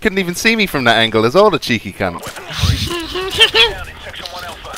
Couldn't even see me from that angle as all the cheeky cunt.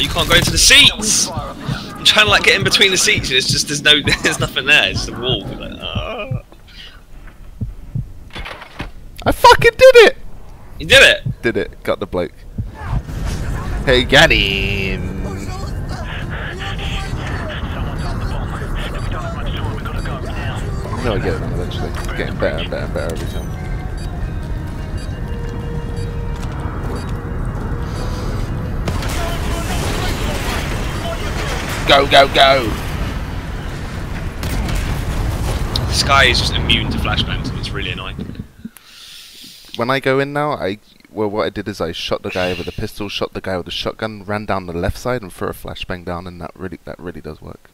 you can't go into the seats. I'm trying to like get in between the seats. And it's just there's no there's nothing there. It's the wall. Like, ah. I fucking did it! You did it. Did it. Got the bloke. Hey, got him. Someone's on the bomb. We don't have much time. We've got to go now. No, I get it eventually. It's getting better and better and better every time. Go, go, go! This guy is just immune to flashbangs. and It's really annoying. When I go in now, I well, what I did is I shot the guy with a pistol, shot the guy with a shotgun, ran down the left side, and threw a flashbang down, and that really that really does work.